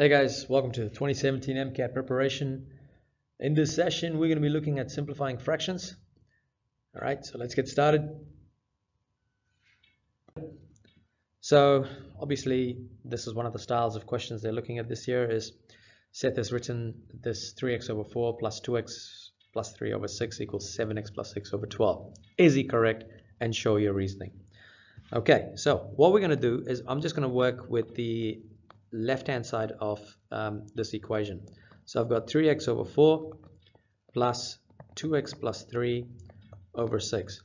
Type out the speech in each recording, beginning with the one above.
Hey guys, welcome to the 2017 MCAT preparation. In this session, we're going to be looking at simplifying fractions. All right, so let's get started. So obviously, this is one of the styles of questions they're looking at this year is Seth has written this 3x over 4 plus 2x plus 3 over 6 equals 7x plus 6 over 12. Is he correct? And show your reasoning. Okay, so what we're going to do is I'm just going to work with the left-hand side of um, this equation. So I've got 3x over 4 plus 2x plus 3 over 6.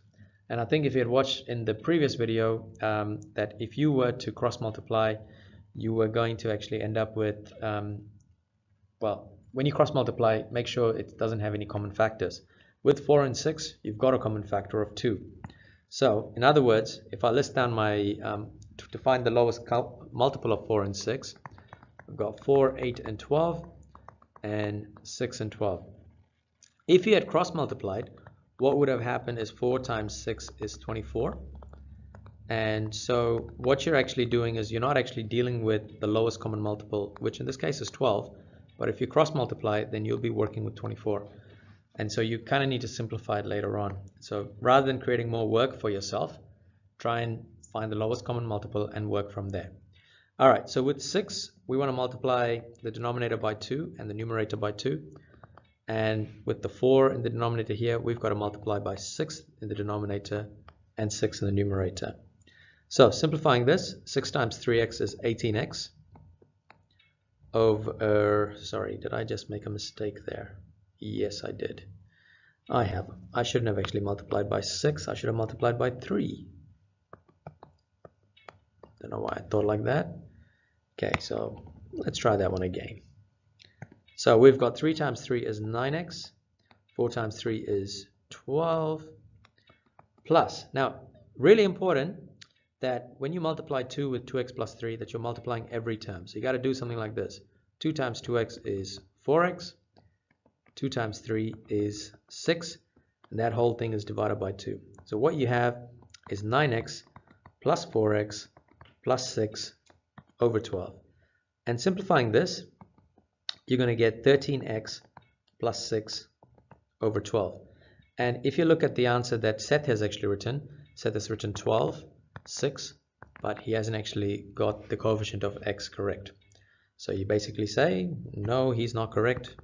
And I think if you had watched in the previous video um, that if you were to cross multiply, you were going to actually end up with, um, well, when you cross multiply, make sure it doesn't have any common factors. With 4 and 6, you've got a common factor of 2. So, in other words, if I list down my, um, to, find the lowest multiple of 4 and 6, We've got 4, 8, and 12, and 6 and 12. If you had cross multiplied, what would have happened is 4 times 6 is 24. And so what you're actually doing is you're not actually dealing with the lowest common multiple, which in this case is 12. But if you cross multiply, then you'll be working with 24. And so you kind of need to simplify it later on. So rather than creating more work for yourself, try and find the lowest common multiple and work from there. All right, so with 6, we want to multiply the denominator by 2 and the numerator by 2. And with the 4 in the denominator here, we've got to multiply by 6 in the denominator and 6 in the numerator. So simplifying this, 6 times 3x is 18x over, sorry, did I just make a mistake there? Yes, I did. I have. I shouldn't have actually multiplied by 6. I should have multiplied by 3. Don't know why I thought like that. Okay, so let's try that one again. So we've got 3 times 3 is 9x. 4 times 3 is 12. Plus, now, really important that when you multiply 2 with 2x plus 3, that you're multiplying every term. So you got to do something like this. 2 times 2x is 4x. 2 times 3 is 6 and that whole thing is divided by 2 so what you have is 9x plus 4x plus 6 over 12 and simplifying this you're going to get 13x plus 6 over 12 and if you look at the answer that Seth has actually written Seth has written 12 6 but he hasn't actually got the coefficient of x correct. So you basically say no he's not correct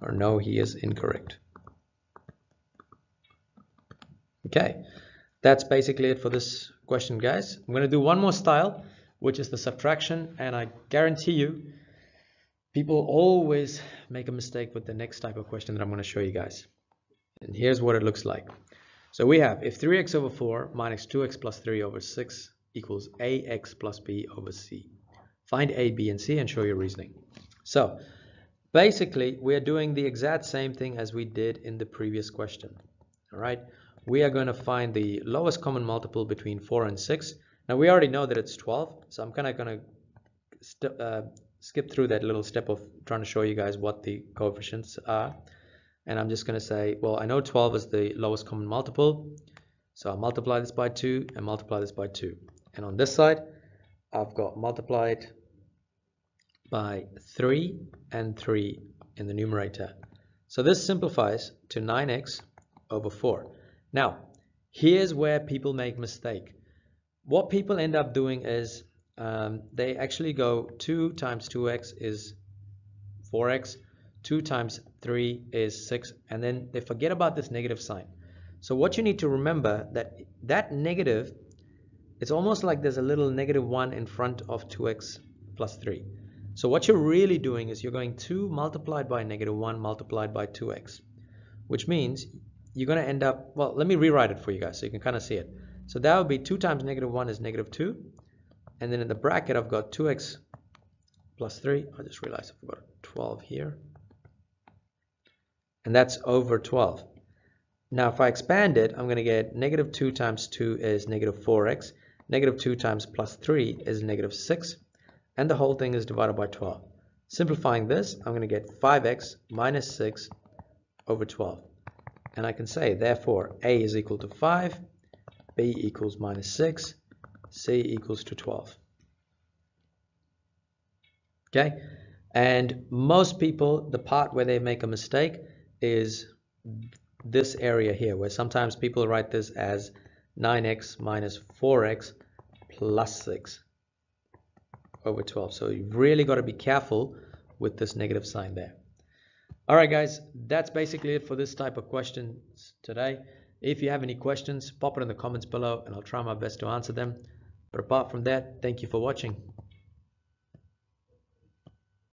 or no, he is incorrect. Okay, that's basically it for this question, guys. I'm going to do one more style, which is the subtraction, and I guarantee you, people always make a mistake with the next type of question that I'm going to show you guys. And here's what it looks like. So we have if 3x over 4 minus 2x plus 3 over 6 equals ax plus b over c. Find a, b, and c and show your reasoning. So Basically, we are doing the exact same thing as we did in the previous question. All right, we are going to find the lowest common multiple between 4 and 6. Now, we already know that it's 12, so I'm kind of going to uh, skip through that little step of trying to show you guys what the coefficients are. And I'm just going to say, well, I know 12 is the lowest common multiple. So I'll multiply this by 2 and multiply this by 2. And on this side, I've got multiplied by 3 and 3 in the numerator. So this simplifies to 9x over 4. Now, here's where people make mistake. What people end up doing is um, they actually go 2 times 2x is 4x, 2 times 3 is 6, and then they forget about this negative sign. So what you need to remember that that negative, it's almost like there's a little negative 1 in front of 2x plus 3. So what you're really doing is you're going 2 multiplied by negative 1 multiplied by 2x, which means you're going to end up, well, let me rewrite it for you guys so you can kind of see it. So that would be 2 times negative 1 is negative 2. And then in the bracket, I've got 2x plus 3. I just realized I've got 12 here. And that's over 12. Now, if I expand it, I'm going to get negative 2 times 2 is negative 4x. Negative 2 times plus 3 is negative 6 and the whole thing is divided by 12. Simplifying this, I'm going to get 5x minus 6 over 12. And I can say, therefore, a is equal to 5, b equals minus 6, c equals to 12. Okay, and most people, the part where they make a mistake is this area here, where sometimes people write this as 9x minus 4x plus 6 over 12. So you've really got to be careful with this negative sign there. All right, guys, that's basically it for this type of questions today. If you have any questions, pop it in the comments below and I'll try my best to answer them. But apart from that, thank you for watching.